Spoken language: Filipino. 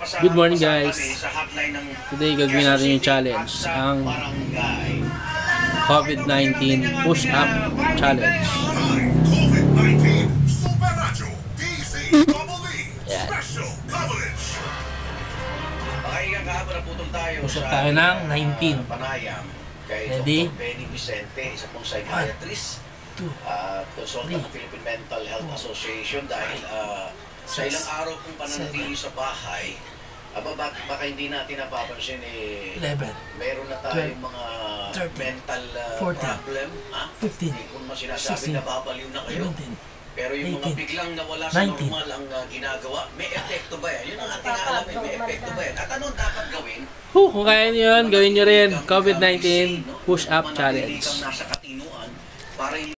Good morning guys. Today gagawin natin yung challenge, ang COVID-19 push-up challenge. COVID-19 Super Nacho DCEE Yan. Special Coverage. Pakaigan kahapon na putol tayo ng uh, 19. Panayam kay Ready? Psychiatrist two, ng three, Philippine Mental Health Association dahil uh, sa ilang araw kong pananatili sa bahay, aba, bak baka hindi natin napapansin eh, 11, meron na tayong Twelve, mga thirteen, mental uh, fourteen, problem. Ha? 15, Hindi ko naman sinasabi sixteen, na babaliw na kayo. 17, Pero yung mga 18, biglang nawala sa 19. normal ang uh, ginagawa, may epekto ba yan? Yun ang ating alamin, may epekto ba yan? At anong dapat gawin? Huh, kung kaya nyo yun, gawin nyo rin. Manatili kang, uh, COVID-19 busy, no? push-up Manatili challenge. kang nasa katinuan para